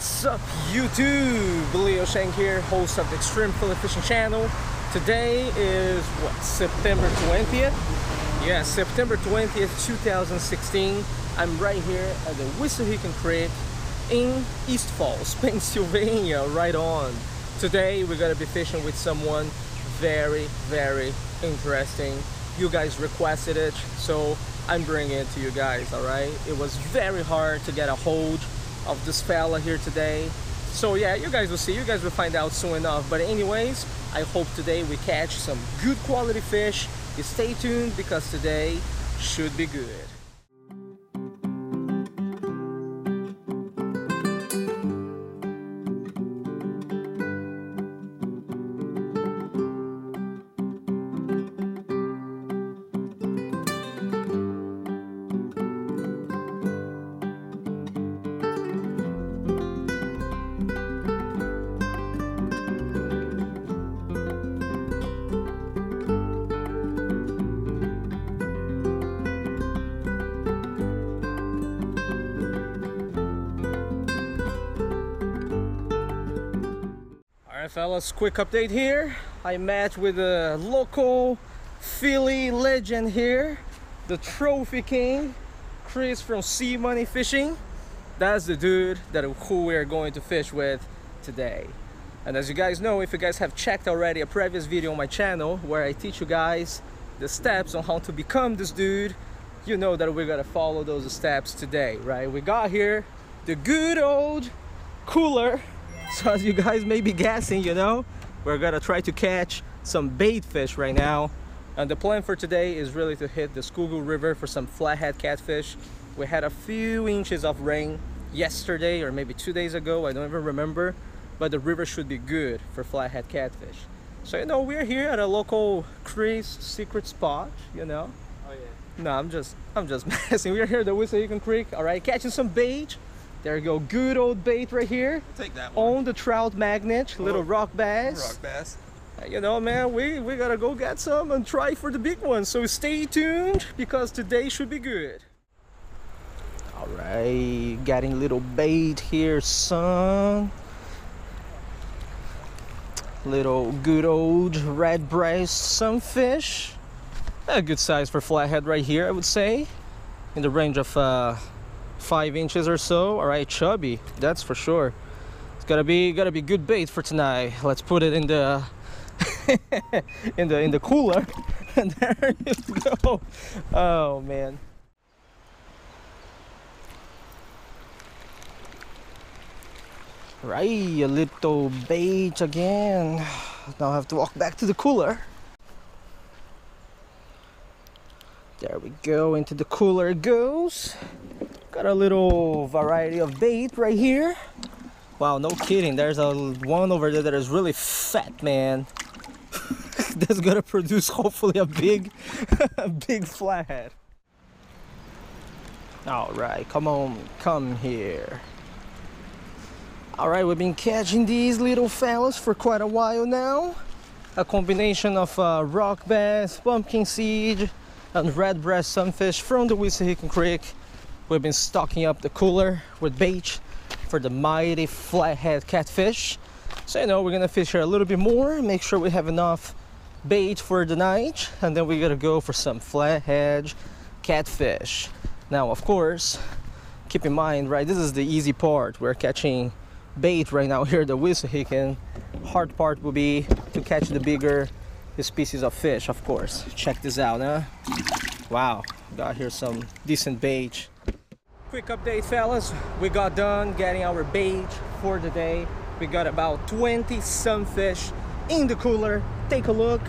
What's up YouTube? Leo Shank here, host of the Extreme Philly Fishing Channel. Today is what, September 20th? Yeah, September 20th, 2016. I'm right here at the Wissahickon Creek in East Falls, Pennsylvania, right on. Today we're gonna be fishing with someone very, very interesting. You guys requested it, so I'm bringing it to you guys, alright? It was very hard to get a hold of this fella here today. So yeah, you guys will see, you guys will find out soon enough. But anyways, I hope today we catch some good quality fish. You stay tuned because today should be good. Fellas, quick update here. I met with a local Philly legend here, the Trophy King, Chris from Sea Money Fishing. That's the dude that who we're going to fish with today. And as you guys know, if you guys have checked already a previous video on my channel where I teach you guys the steps on how to become this dude, you know that we're gonna follow those steps today, right? We got here the good old cooler so as you guys may be guessing, you know, we're gonna try to catch some bait fish right now. And the plan for today is really to hit the Schuylkill River for some flathead catfish. We had a few inches of rain yesterday or maybe two days ago, I don't even remember. But the river should be good for flathead catfish. So you know, we're here at a local Chris secret spot, you know. Oh yeah. No, I'm just I'm just messing. We're here at the Wissahickon Creek, alright, catching some bait. There you go, good old bait right here. Take that one. On the trout magnet, little Oh, rock bass. Rock bass. You know, man, we, we gotta go get some and try for the big one. So stay tuned because today should be good. Alright, getting little bait here, son. Little good old red breast sunfish. A good size for flathead right here, I would say. In the range of uh, five inches or so. All right, chubby, that's for sure. It's gotta be gotta be good bait for tonight. Let's put it in the in the in the cooler, and there you go. Oh man. Right, a little bait again. Now I have to walk back to the cooler. There we go, into the cooler it goes. Got a little variety of bait right here. Wow, no kidding. There's a one over there that is really fat, man. That's gonna produce hopefully a big, a big flathead. All right, come on, come here. All right, we've been catching these little fellas for quite a while now. A combination of uh, rock bass, pumpkin seed, and red breast sunfish from the Wissahickon Creek. We've been stocking up the cooler with bait for the mighty flathead catfish. So you know we're gonna fish here a little bit more, make sure we have enough bait for the night, and then we're gonna go for some flathead catfish. Now of course, keep in mind, right, this is the easy part. We're catching bait right now here the Wissahickon. Hard part will be to catch the bigger species of fish, of course. Check this out, huh? Wow, got here some decent bait. Quick update, fellas. We got done getting our bait for the day. We got about 20 sunfish in the cooler. Take a look.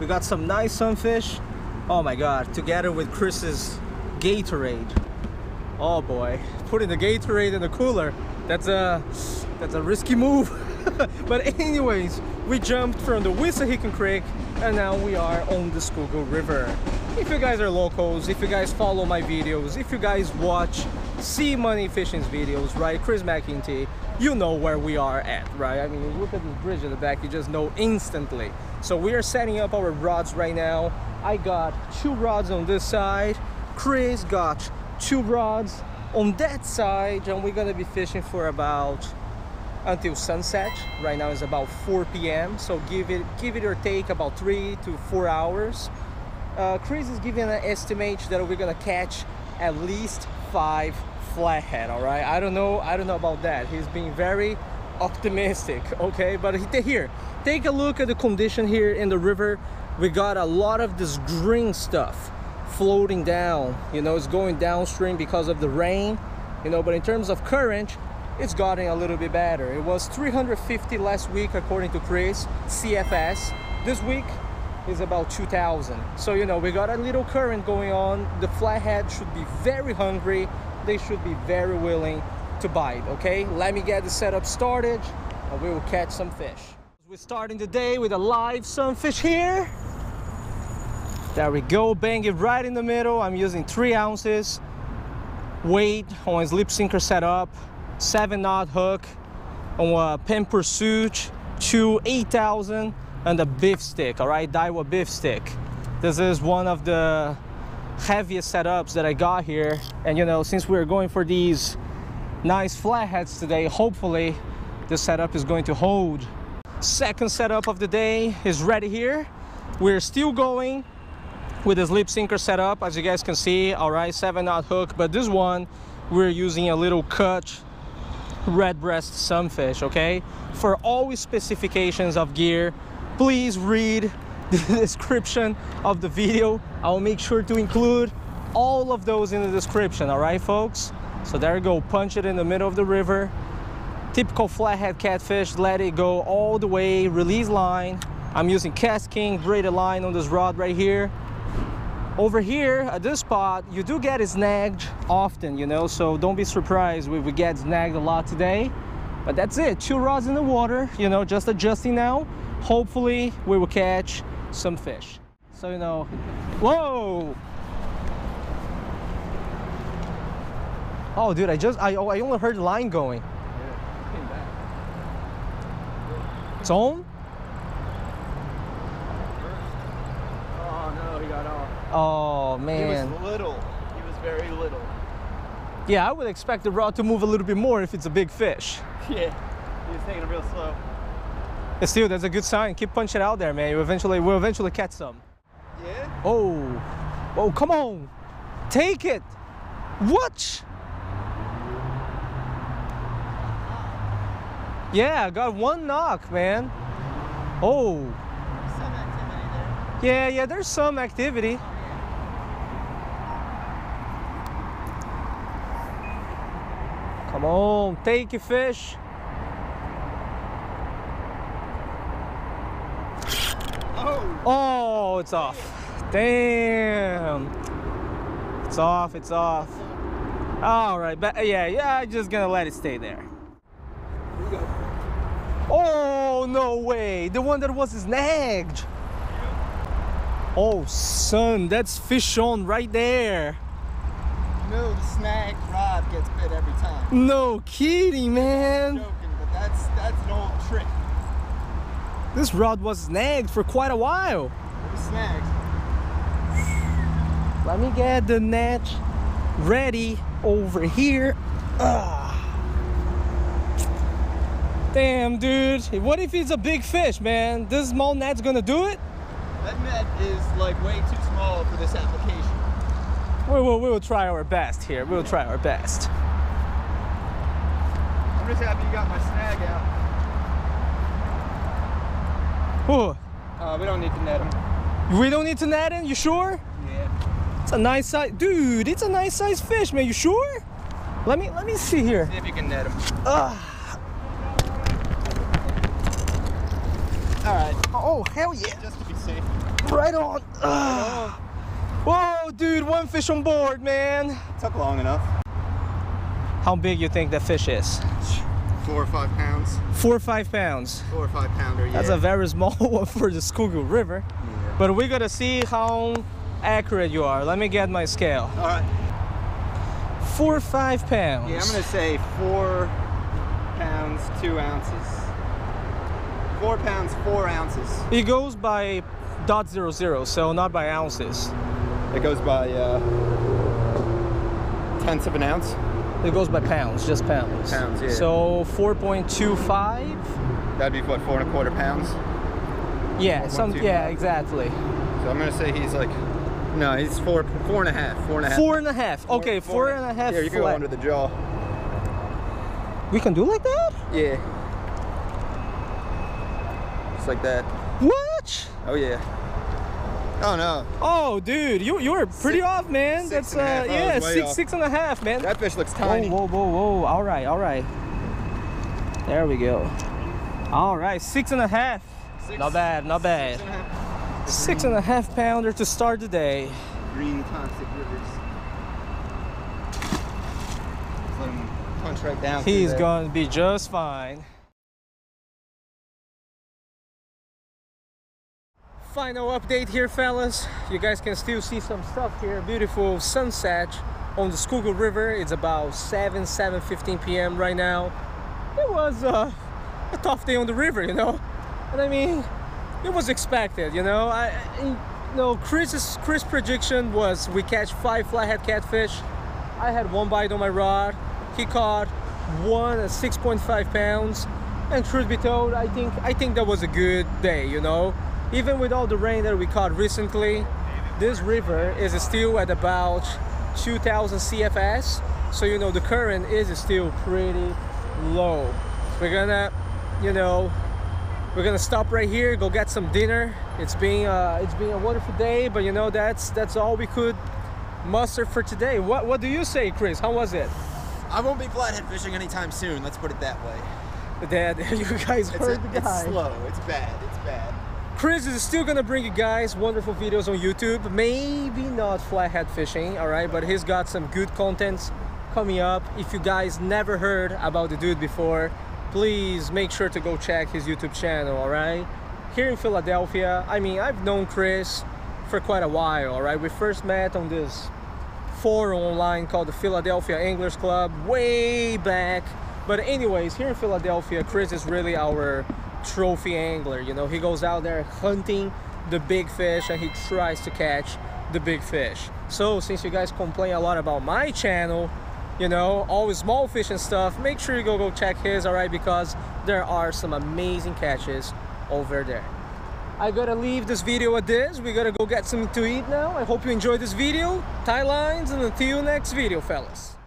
We got some nice sunfish. Oh my god, together with Chris's Gatorade. Oh boy, putting the Gatorade in the cooler. That's a that's a risky move. but anyways, we jumped from the Wissahickon Creek and now we are on the Schuylkill River. If you guys are locals, if you guys follow my videos, if you guys watch Sea Money Fishing's videos, right, Chris McIntee, you know where we are at, right? I mean, look at this bridge in the back, you just know instantly. So we are setting up our rods right now. I got two rods on this side. Chris got two rods on that side and we're gonna be fishing for about until sunset right now is about 4 p.m so give it give it or take about three to four hours uh, chris is giving an estimate that we're gonna catch at least five flathead all right? I don't know i don't know about that. He's being very optimistic okay? But here take a look at the condition here in the river. We got a lot of this green stuff floating down. You know it's going downstream because of the rain you know but in terms of current it's gotten a little bit better. It was 350 last week according to chris cfs this week is about 2000 so you know we got a little current going on. The flathead should be very hungry they should be very willing to bite okay? Let me get the setup started and we will catch some fish. We're starting the day with a live sunfish here. There we go bang it right in the middle. I'm using three ounces. Weight on a slip sinker setup seven knot hook. On a Penn Pursuit II 8000 and a Beefstick all right? Daiwa Beefstick. This is one of the heaviest setups that I got here. And you know since we're going for these nice flatheads today hopefully this setup is going to hold. Second setup of the day is ready here. We're still going with this lip sinker setup. As you guys can see all right seven knot hook but this one we're using a little cut red breast sunfish okay? For all specifications of gear please read the description of the video i'll make sure to include all of those in the description all right folks so there you go, punch it in the middle of the river. Typical flathead catfish, let it go all the way, release line. I'm using KastKing braided line on this rod right here. Over here at this spot, you do get it snagged often, you know, so don't be surprised if we get snagged a lot today. But that's it, two rods in the water, you know, just adjusting now. Hopefully we will catch some fish. So, you know, whoa! Oh, dude, I just, I, oh, I only heard the line going. Yeah, came back. It's on? Oh, no, he got off. Oh, man. He was little. He was very little. Yeah, I would expect the rod to move a little bit more if it's a big fish. Yeah, he was taking it real slow. Still, that's a good sign. Keep punching out there, man. You eventually, we'll eventually catch some. Yeah? Oh, oh, come on. Take it. What? Yeah, I got one knock, man. Oh, Some activity there. yeah, yeah, there's some activity. Come on, take your fish. Oh! Oh, it's off. Damn. It's off, it's off. All right, but yeah, yeah, I'm just gonna let it stay there. Here we go. Oh, no way. The one that was snagged. Oh, son, that's fish on right there. You know the snag rod gets bit every time. No kidding, man. Joking, but that's that's an old trick. This rod was snagged for quite a while. Snags. Let me get the net ready over here. Ah. Damn, dude. What if it's a big fish, man? This small net's gonna do it? That net is like way too small for this application. We will, we will try our best here. We'll try our best. I'm just happy you got my snag out. Uh, we don't need to net him. We don't need to net in, you sure? Yeah. It's a nice size, dude. It's a nice size fish, man. You sure? Let me let me see here. See if you can net him. Ah. All right. Oh hell yeah! Just to be safe. Right on. Ah. Whoa, dude! One fish on board, man. Took long enough. How big you think that fish is? Four or five pounds. Four or five pounds. Four or five pounder. Yeah. That's a very small one for the Schuylkill River. Yeah. But we gotta see how accurate you are. Let me get my scale. All right. Four or five pounds. Yeah, I'm gonna say four pounds, two ounces. Four pounds, four ounces. It goes by dot zero zero, so not by ounces. It goes by uh, tenths of an ounce. It goes by pounds, just pounds. Pounds, yeah. So 4.25. That'd be what four and a quarter pounds. Yeah, some. 4.25. Yeah, exactly. So I'm gonna say he's like, no, he's four, four and a half, four and a half. Four and a half. Okay, four and a half. Yeah, you can go under the jaw. We can do like that? Yeah. Just like that. What? Oh yeah. Oh no, Oh, dude, you you were pretty Six- off, man. That's a half. uh, yeah, six off. six and a half, man. that fish looks tiny. Whoa, tiny. whoa, whoa, whoa! All right, all right. There we go. All right, six and a half. Six- Not bad, not bad. Six and a half. Six and a half pounder to start the day. Green toxic rivers. Let him punch right down. He's going to be just fine. Final update here, fellas. You guys can still see some stuff here. Beautiful sunset on the Schuylkill River. It's about 7, 7.15 p.m. right now. It was uh, a tough day on the river, you know? And I mean, it was expected, you know? I, you know, Chris's Chris prediction was we catch five flathead catfish. I had one bite on my rod. He caught one at 6.5 pounds. And truth be told, I think I think that was a good day, you know. Even with all the rain that we caught recently, this river is still at about 2000 CFS. So you know the current is still pretty low. We're gonna, you know, we're gonna stop right here, go get some dinner. It's been uh, it's been a wonderful day, but you know that's that's all we could muster for today. What what do you say, Chris? How was it? I won't be flathead fishing anytime soon. Let's put it that way. Dad, you guys It's, heard a- the guy. it's slow. It's bad. It's bad. Chris is still gonna bring you guys wonderful videos on YouTube. Maybe not flathead fishing, all right, but he's got some good contents coming up. If you guys never heard about the dude before, please make sure to go check his YouTube channel, all right? Here in Philadelphia, I mean, I've known Chris for quite a while, all right? We first met on this forum online called the Philadelphia Anglers Club way back. But anyways, here in Philadelphia, Chris is really our trophy angler. You know, he goes out there hunting the big fish and he tries to catch the big fish. So since you guys complain a lot about my channel, you know, all the small fish and stuff, make sure you go go check his, all right? Because there are some amazing catches over there. I gotta leave this video at this. We gotta go get something to eat now. I hope you enjoyed this video. Tie lines and until next video, fellas.